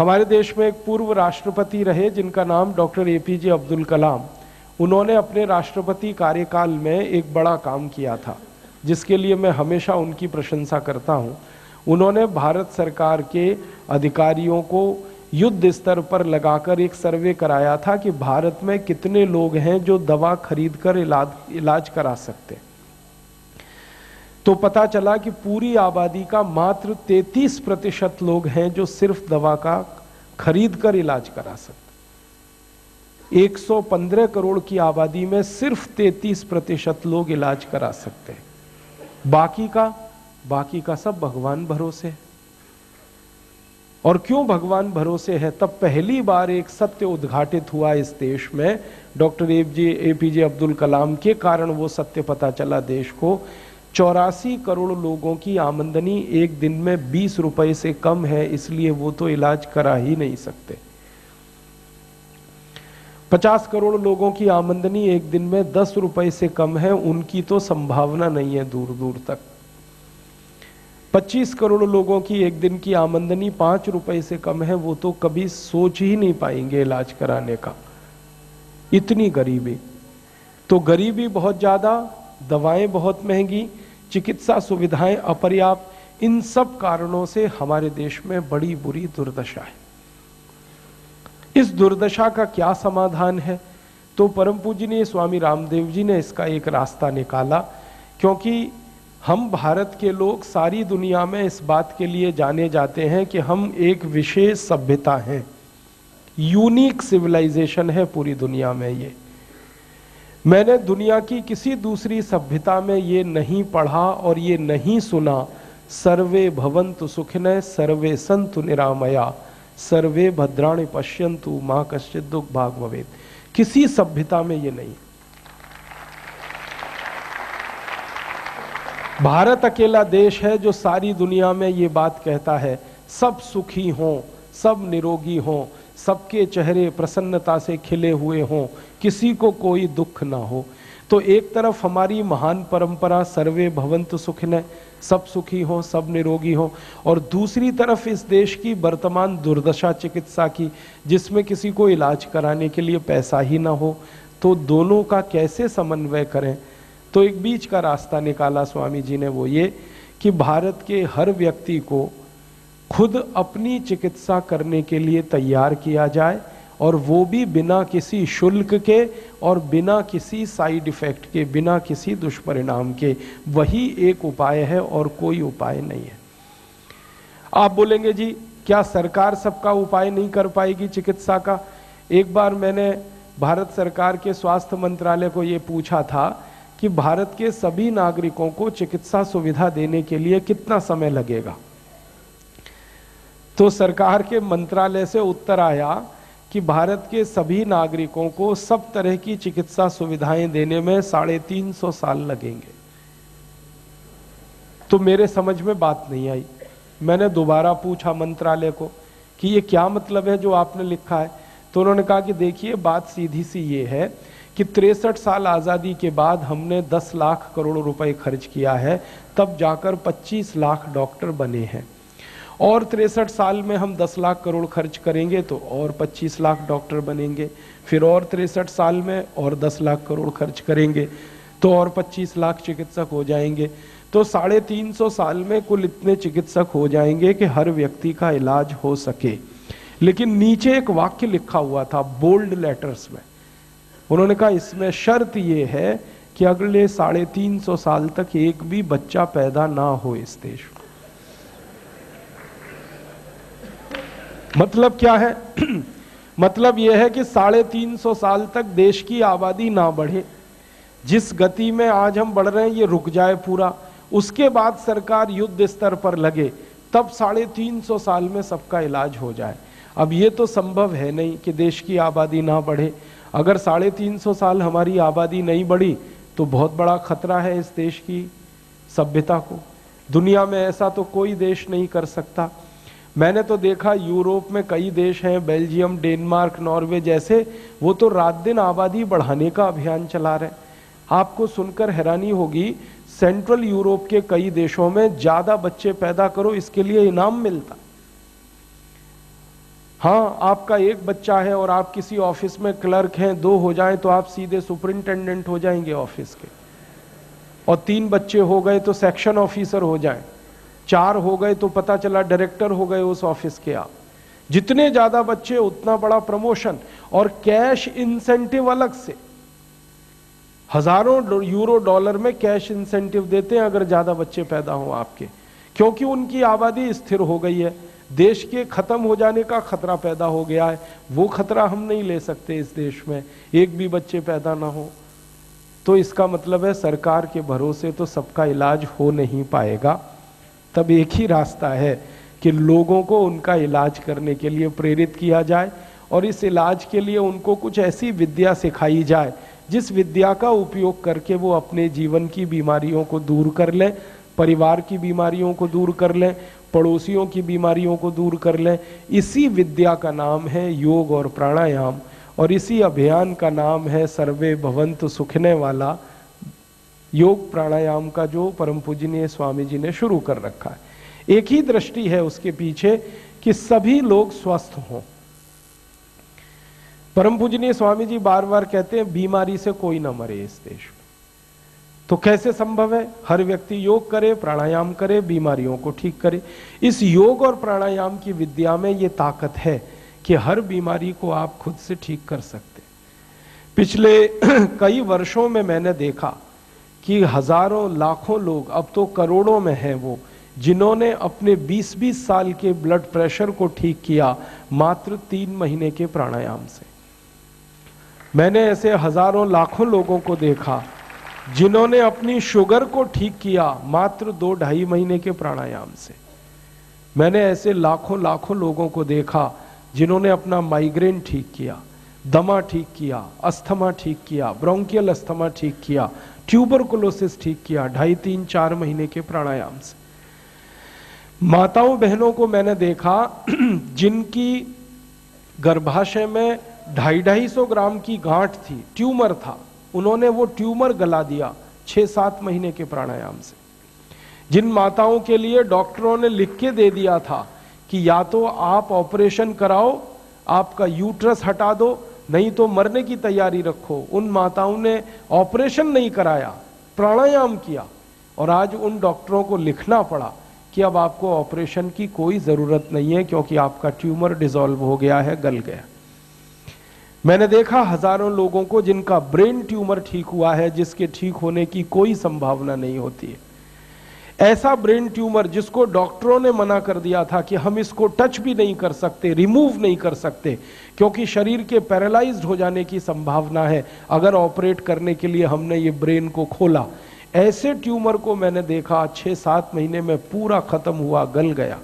हमारे देश में एक पूर्व राष्ट्रपति रहे, जिनका नाम doctor A P J Abdul Kalam. उन्होंने अपने राष्ट्रपति कार्यकाल में एक बड़ा काम किया था, जिसके लिए मैं हमेशा उनकी प्रशंसा करता हूँ। उन्होंने भारत सरकार के अधिकारियों को युद्ध स्तर पर लगाकर एक सर्वे कराया था कि भारत में कितने लोग हैं जो दवा खरीद कर इलाज इलाज करा सकते तो पता चला कि पूरी आबादी का मात्र 33 प्रतिशत लोग हैं जो सिर्फ़ दवा का खरीद कर इलाज करा सकते। 115 करोड़ की आबादी में सिर्फ़ 33 प्रतिशत लोग इलाज करा सकते हैं। बाकी का बाकी का सब भगवान भरोसे है। और क्यों भगवान भरोसे है? तब पहली बार एक सत्य उद्घाटित हुआ इस देश में। डॉक्टर एपीजे अब्दुल कलाम के कारण वो सत्य पता चला देश को। चौरासी करोड़ लोगों की आमदनी एक दिन में बीस रुपए से कम है, इसलिए वो तो इलाज करा ही नहीं सकते। पचास करोड़ लोगों की आमदनी एक दिन में दस रुपए से कम है, उनकी तो संभावना नहीं है दूर दूर तक। 25 करोड़ लोगों की एक दिन की आमदनी पाँच रुपए से कम है, वो तो कभी सोच ही नहीं पाएँगे इलाज कराने का। इतनी गरीबी। तो गरीबी बहुत ज़्यादा दवाएँ बहुत महँगी, चिकित्सा सुविधाएँ अपर्याप्त, इन सब कारणों से हमारे देश में बड़ी बुरी दुर्दशा है। इस दुर्दशा का क्या समाधान है? तो परम पूजनीय स्वामी रामदेव जी ने इसका एक रास्ता निकाला, क्योंकि हम भारत के लोग सारी दुनिया में इस बात के लिए जाने जाते हैं कि हम एक विशेष सभ्यता हैं। यूनिक सिविलाइजेशन है पूरी दुनिया में ये। मैंने दुनिया की किसी दूसरी सभ्यता में ये नहीं पढ़ा और ये नहीं सुना। सर्वे भवंतु सुखिन सर्वे संतु निरामया। सर्वे भद्राणी पश्यंतु माँ कश्चित दुख भाग भवेद किसी सभ्यता में ये नहीं। भारत अकेला देश है जो सारी दुनिया में ये बात कहता है, सब सुखी हों, सब निरोगी हों। सबके चेहरे प्रसन्नता से खिले हुए हों, किसी को कोई दुख ना हो। तो एक तरफ़ हमारी महान परंपरा, सर्वे भवंत सुख न, सब सुखी हो, सब निरोगी हो, और दूसरी तरफ़ इस देश की वर्तमान दुर्दशा चिकित्सा की, जिसमें किसी को इलाज कराने के लिए पैसा ही ना हो तो दोनों का कैसे समन्वय करें? तो एक बीच का रास्ता निकाला, स्वामी जी ने वो ये, कि भारत के हर व्यक्ति को खुद अपनी चिकित्सा करने के लिए तैयार किया जाए और वो भी बिना किसी शुल्क के और बिना किसी साइड इफ़ेक्ट के, बिना किसी दुष्परिणाम के। वही एक उपाय है और कोई उपाय नहीं है। आप बोलेंगे, जी, क्या सरकार सबका उपाय नहीं कर पाएगी चिकित्सा का? एक बार मैंने भारत सरकार के स्वास्थ्य मंत्रालय को ये पूछा था कि भारत के सभी नागरिकों को चिकित्सा सुविधा देने के लिए कितना समय लगेगा? तो सरकार के मंत्रालय से उत्तर आया कि भारत के सभी नागरिकों को सब तरह की चिकित्सा सुविधाएँ देने में साढ़े तीन सौ साल लगेंगे। तो मेरे समझ में बात नहीं आई। मैंने दोबारा पूछा मंत्रालय को कि ये क्या मतलब है जो आपने लिखा है? तो उन्होंने कहा कि देखिए, बात सीधी सी ये है कि तिरसठ साल आज़ादी के बाद हमने 10 लाख करोड़ रुपए खर्च किया है, तब जाकर 25 लाख डॉक्टर बने हैं। और तिरसठ साल में हम 10 लाख करोड़ खर्च करेंगे तो और 25 लाख डॉक्टर बनेंगे, फिर और तिरसठ साल में और 10 लाख करोड़ खर्च करेंगे तो और 25 लाख चिकित्सक हो जाएँगे। तो साढ़े तीन सौ साल में कुल इतने चिकित्सक हो जाएँगे कि हर व्यक्ति का इलाज हो सके। लेकिन नीचे एक वाक्य लिखा हुआ था बोल्ड लेटर्स में। उन्होंने कहा, इसमें शर्त ये है कि अगले साढ़े तीन सौ साल तक एक भी बच्चा पैदा ना हो इस देश में। मतलब क्या है? मतलब यह है कि साढ़े तीन सौ साल तक देश की आबादी ना बढ़े। जिस गति में आज हम बढ़ रहे हैं, ये रुक जाए पूरा। उसके बाद सरकार युद्ध स्तर पर लगे, तब साढ़े तीन सौ साल में सबका इलाज हो जाए। अब ये तो संभव है नहीं कि देश की आबादी ना बढ़े। अगर साढ़े तीन सौ साल हमारी आबादी नहीं बढ़ी तो बहुत बड़ा खतरा है इस देश की सभ्यता को। दुनिया में ऐसा तो कोई देश नहीं कर सकता। मैंने तो देखा यूरोप में कई देश हैं, बेल्जियम, डेनमार्क, नॉर्वे जैसे, वो तो रात दिन आबादी बढ़ाने का अभियान चला रहे आपको सुनकर हैरानी होगी, सेंट्रल यूरोप के कई देशों में ज़्यादा बच्चे पैदा करो, इसके लिए इनाम मिलता। हाँ आपका एक बच्चा है और आप किसी ऑफ़िस में क्लर्क हैं, दो हो जाए तो आप सीधे सुपरिंटेंडेंट हो जाएँगे ऑफ़िस के। और तीन बच्चे हो गए तो सेक्शन ऑफिसर हो जाएँ। चार हो गए तो पता चला डायरेक्टर हो गए उस ऑफ़िस के आप। जितने ज़्यादा बच्चे, उतना बड़ा प्रमोशन और कैश इंसेंटिव अलग से। हज़ारों यूरो डॉलर में कैश इंसेंटिव देते हैं अगर ज़्यादा बच्चे पैदा हो आपके। क्योंकि उनकी आबादी स्थिर हो गई है। देश के खत्म हो जाने का खतरा पैदा हो गया है। वो खतरा हम नहीं ले सकते इस देश में। एक भी बच्चे पैदा ना हो। तो इसका मतलब है सरकार के भरोसे तो सबका इलाज हो नहीं पाएगा। तब एक ही रास्ता है कि लोगों को उनका इलाज करने के लिए प्रेरित किया जाए और इस इलाज के लिए उनको कुछ ऐसी विद्या सिखाई जाए, जिस विद्या का उपयोग करके वो अपने जीवन की बीमारियों को दूर कर लें, परिवार की बीमारियों को दूर कर लें, पड़ोसियों की बीमारियों को दूर कर लें। इसी विद्या का नाम है योग और प्राणायाम और इसी अभियान का नाम है सर्वे भवंत सुखने वाला योग प्राणायाम का जो परम पूजनीय स्वामी जी ने शुरू कर रखा है। एक ही दृष्टि है उसके पीछे कि सभी लोग स्वस्थ हों। परम पूजनीय स्वामी जी बार बार कहते हैं, बीमारी से कोई ना मरे इस देश में। तो कैसे संभव है? हर व्यक्ति योग करे, प्राणायाम करे, बीमारियों को ठीक करे। इस योग और प्राणायाम की विद्या में ये ताकत है कि हर बीमारी को आप खुद से ठीक कर सकते पिछले कई वर्षों में मैंने देखा कि हज़ारों, लाखों लोग, अब तो करोड़ों में हैं वो, जिन्होंने अपने 20-20 साल के ब्लड प्रेशर को ठीक किया मात्र तीन महीने के प्राणायाम से। मैंने ऐसे हज़ारों, लाखों लोगों को देखा, जिन्होंने अपनी शुगर को ठीक किया मात्र दो ढाई महीने के प्राणायाम से। मैंने ऐसे लाखों लाखों लोगों को देखा, जिन्होंने अपना माइग्रेन ठीक किया, दमा ठीक किया, अस्थमा ठीक किया ब्रोंकियल अस्थमा ठीक किया ट्यूबरकुलोसिस ठीक किया, ढाई तीन चार महीने के प्राणायाम से। माताओं बहनों को मैंने देखा, जिनकी गर्भाशय में ढाई ढाई सौ ग्राम की गांठ थी, ट्यूमर था, उन्होंने वो ट्यूमर गला दिया छह सात महीने के प्राणायाम से। जिन माताओं के लिए डॉक्टरों ने लिख के दे दिया था कि या तो आप ऑपरेशन कराओ, आपका यूट्रस हटा दो नहीं तो मरने की तैयारी रखो। उन माताओं ने ऑपरेशन नहीं कराया, प्राणायाम किया और आज उन डॉक्टरों को लिखना पड़ा कि अब आपको ऑपरेशन की कोई ज़रूरत नहीं है क्योंकि आपका ट्यूमर डिसॉल्व हो गया है, गल गया। मैंने देखा हज़ारों लोगों को जिनका ब्रेन ट्यूमर ठीक हुआ है, जिसके ठीक होने की कोई संभावना नहीं होती है। ऐसा ब्रेन ट्यूमर जिसको डॉक्टरों ने मना कर दिया था कि हम इसको टच भी नहीं कर सकते, रिमूव नहीं कर सकते, क्योंकि शरीर के पैरालाइज्ड हो जाने की संभावना है, अगर ऑपरेट करने के लिए हमने ये ब्रेन को खोला। ऐसे ट्यूमर को मैंने देखा छह सात महीने में पूरा खत्म हुआ, गल गया।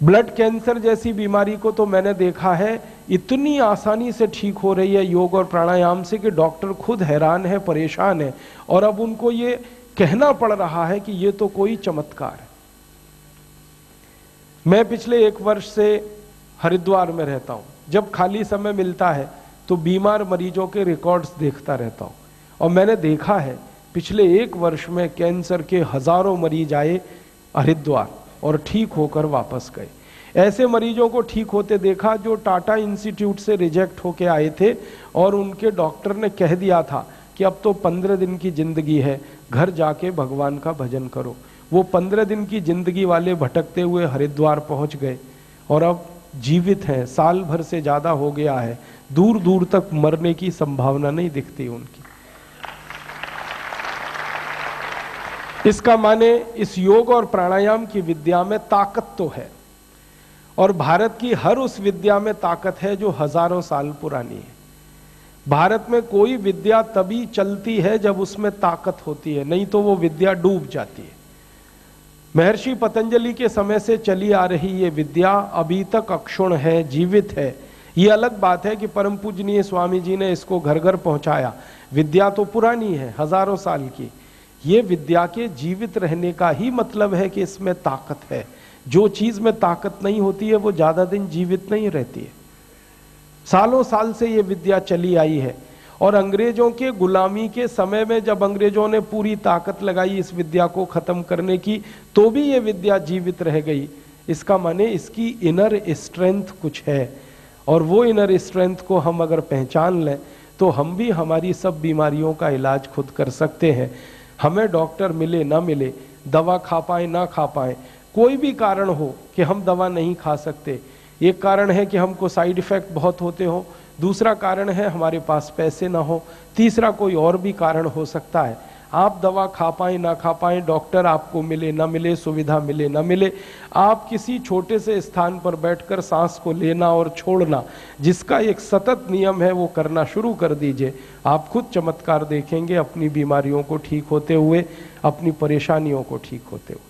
ब्लड कैंसर जैसी बीमारी को तो मैंने देखा है, इतनी आसानी से ठीक हो रही है योग और प्राणायाम से कि डॉक्टर खुद हैरान है, परेशान है, और अब उनको ये कहना पड़ रहा है कि ये तो कोई चमत्कार है। मैं पिछले एक वर्ष से हरिद्वार में रहता हूँ। जब खाली समय मिलता है तो बीमार मरीजों के रिकॉर्ड्स देखता रहता हूँ। और मैंने देखा है, पिछले एक वर्ष में कैंसर के हज़ारों मरीज़ आए हरिद्वार और ठीक होकर वापस गए। ऐसे मरीजों को ठीक होते देखा जो टाटा इंस्टीट्यूट से रिजेक्ट होके आए थे और उनके डॉक्टर ने कह दिया था कि अब तो पंद्रह दिन की ज़िंदगी है, घर जाके भगवान का भजन करो। वो पंद्रह दिन की ज़िंदगी वाले भटकते हुए हरिद्वार पहुँच गए और अब जीवित हैं, साल भर से ज़्यादा हो गया है दूर दूर तक मरने की संभावना नहीं दिखती उनकी। इसका माने इस योग और प्राणायाम की विद्या में ताकत तो है, और भारत की हर उस विद्या में ताकत है जो हज़ारों साल पुरानी है। भारत में कोई विद्या तभी चलती है जब उसमें ताकत होती है, नहीं तो वो विद्या डूब जाती है। महर्षि पतंजलि के समय से चली आ रही ये विद्या अभी तक अक्षुण है, जीवित है। ये अलग बात है कि परम पूजनीय स्वामी जी ने इसको घर घर पहुँचाया। विद्या तो पुरानी है, हज़ारों साल की। ये विद्या के जीवित रहने का ही मतलब है कि इसमें ताकत है। जो चीज़ में ताकत नहीं होती है, वो ज़्यादा दिन जीवित नहीं रहती है। सालों साल से ये विद्या चली आई है। और अंग्रेज़ों के गुलामी के समय में जब अंग्रेज़ों ने पूरी ताकत लगाई इस विद्या को खत्म करने की तो भी ये विद्या जीवित रह गई। इसका माने इसकी इनर स्ट्रेंथ कुछ है। और वो इनर स्ट्रेंथ को हम अगर पहचान लें तो हम भी हमारी सब बीमारियों का इलाज खुद कर सकते हैं। हमें डॉक्टर मिले, ना मिले, दवा खा पाए, ना खा पाए, कोई भी कारण हो कि हम दवा नहीं खा सकते। एक कारण है कि हमको साइड इफ़ेक्ट बहुत होते हो, दूसरा कारण है हमारे पास पैसे ना हो, तीसरा कोई और भी कारण हो सकता है। आप दवा खा पाए, ना खा पाए, डॉक्टर आपको मिले, ना मिले, सुविधा मिले, ना मिले, आप किसी छोटे से स्थान पर बैठकर सांस को लेना और छोड़ना, जिसका एक सतत नियम है वो करना शुरू कर दीजिए। आप खुद चमत्कार देखेंगे अपनी बीमारियों को ठीक होते हुए, अपनी परेशानियों को ठीक होते हुए।